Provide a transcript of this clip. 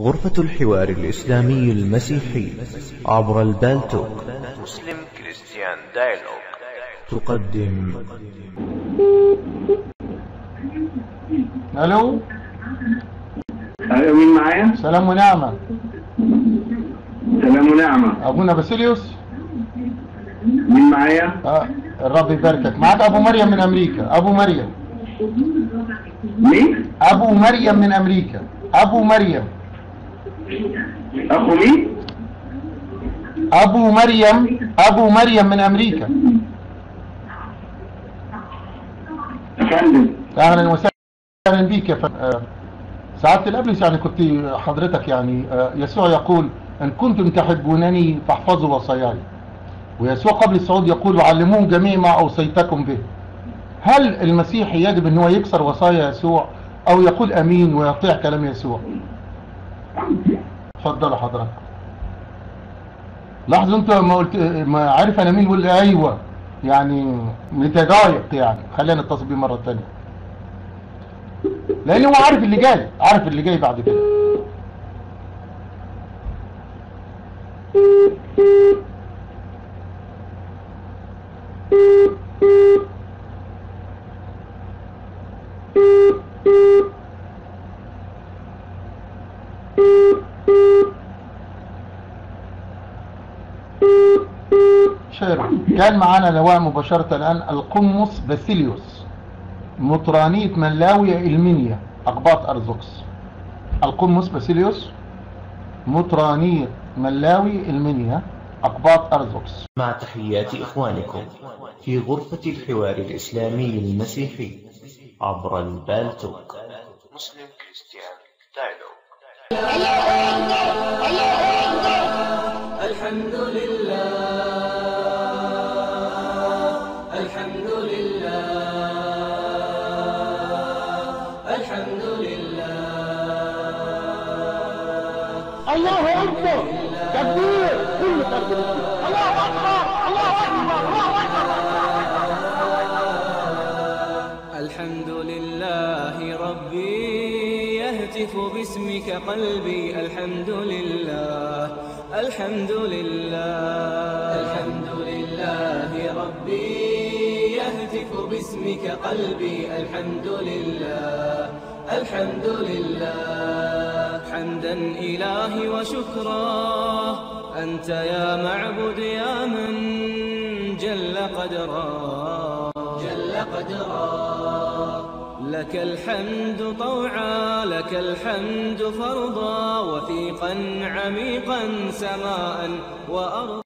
غرفة الحوار الإسلامي المسيحي عبر البالتوك. Muslim Christian Dialogue تقدم. ألو؟ أيوه مين معايا؟ سلام ونعمة. سلام ونعمة. أبونا باسيليوس. مين معايا؟ آه الرب يباركك. معاك أبو مريم من أمريكا. أبو مريم. مين؟ أبو مريم من أمريكا. أبو مريم. أخو مين؟ أبو مريم أبو مريم من فندم أهلا وسهلا بيك يا فندم آه، سعادة الابلس يعني كنت حضرتك يعني آه، يسوع يقول إن كنتم تحبونني فاحفظوا وصاياي. ويسوع قبل الصعود يقول علموهم جميع ما أوصيتكم به. هل المسيحي يجب إن هو يكسر وصايا يسوع أو يقول آمين ويطيع كلام يسوع؟ اتفضل حضرتك. لاحظوا انت ما قلت ما عارف أنا مين بقول أيوه. يعني متضايق يعني. خلينا نتصل بيه مرة ثانية لأن هو عارف اللي جاي عارف اللي جاي بعد كده. شير كان معانا على الهواء مباشرة الآن القمص باسيليوس مطرانية ملوي المنيا أقباط أرثوذكس. القمص باسيليوس مطرانية ملوي المنيا أقباط أرثوذكس. مع تحيات إخوانكم في غرفة الحوار الإسلامي المسيحي عبر البالتوك. Muslim Christian Dialogue. الحمد لله. الله أكبر. تكبير. كل فرد الله أكبر. الله أكبر. الله الحمد لله ربي يهتف باسمك قلبي. الحمد لله. الحمد لله. الحمد لله ربي يهتف باسمك قلبي. الحمد لله. الحمد لله. حمدا إلهي وشكرا. أنت يا معبد يا من جل قدرا. جل قدرا. لك الحمد طوعا لك الحمد فرضا وثيقا عميقا سماء وأرضا.